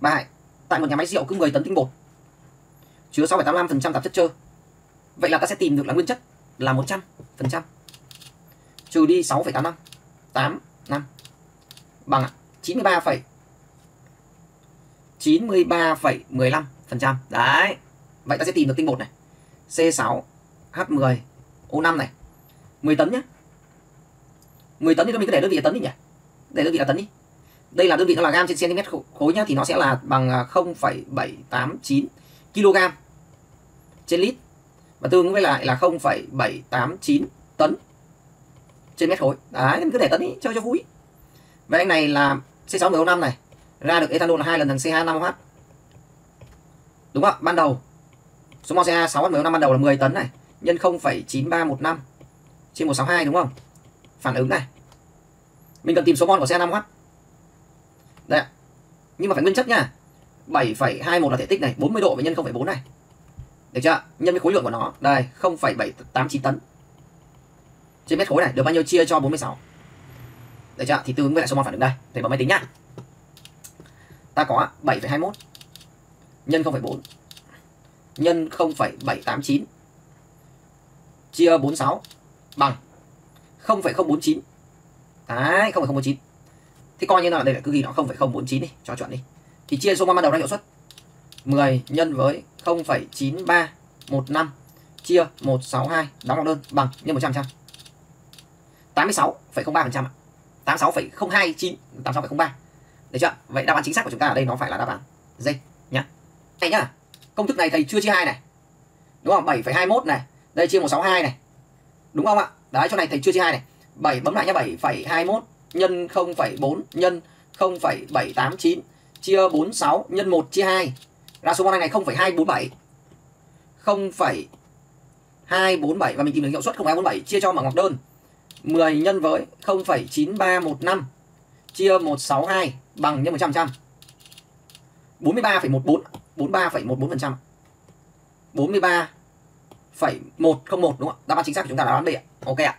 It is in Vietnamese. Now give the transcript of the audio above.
Bài tại một nhà máy rượu cứ 10 tấn tinh bột chứa 6,85% tạp chất trơ. Vậy là ta sẽ tìm được là nguyên chất là 100%. Trừ đi 6,85 8 5 bằng 93, 93,15%. Đấy. Vậy ta sẽ tìm được tinh bột này. C6H10O5 này. 10 tấn nhé. 10 tấn thì mình cứ để đơn vị là tấn đi nhỉ? Để đơn vị là tấn đi. Đây là đơn vị nó là gam trên cm khối nhá thì nó sẽ là bằng à, 0,789 kg trên lít và tương với lại là 0,789 tấn trên mét khối. Đấy, cứ để tấn ý, chơi cho vui. và anh này là C6MO5 này ra được ethanol là hai lần thằng CH5OH. Đúng không? Ban đầu số mol CH6H15 ban đầu là 10 tấn này nhân 0,9315 trên 162 đúng không? Phản ứng này. Mình cần tìm số mol của CH5H CH5OH. Đây. Nhưng mà phải nguyên chất nha. 7,21 là thể tích này, 40 độ với nhân 0,4 này. Được chưa? Nhân với khối lượng của nó. Đây, 0,789 tấn. Trên mét khối này được bao nhiêu chia cho 46. Được chưa? Thì tương ứng với lại số mol phản ứng đây. Thầy bấm máy tính nhá. Ta có 7,21 nhân 0,4 nhân 0,789 chia 46 bằng 0,049. Đấy, 0,049. Thì coi như là đây là cứ ghi nó 0,049 đi, cho chuẩn đi. Thì chia số mol ban đầu ra hiệu suất 10 nhân với 0,9315 chia 162 đóng vào đơn bằng nhân 100 trăm 86,03% ạ. 86,029 86,03. Được chưa? Vậy đáp án chính xác của chúng ta ở đây nó phải là đáp án D nhá. Này nhá. Công thức này thầy chưa chia hai này. Đúng không? 7,21 này. Đây chia 162 này. Đúng không ạ? Đấy chỗ này thầy chưa chia hai này. 7 bấm lại nhá 7,21 nhân 0,4 nhân 0,789 chia 46 nhân 1 chia 2 ra số mol này 0,247 0,247 và mình tìm được hiệu suất 0,247 chia cho mở ngoặc đơn 10 nhân với 0,9315 chia 162 bằng nhân 100 trăm 43,14 43,14% 43,101 đúng không ạ? Đáp án chính xác của chúng ta là đáp án B ạ. Ok ạ.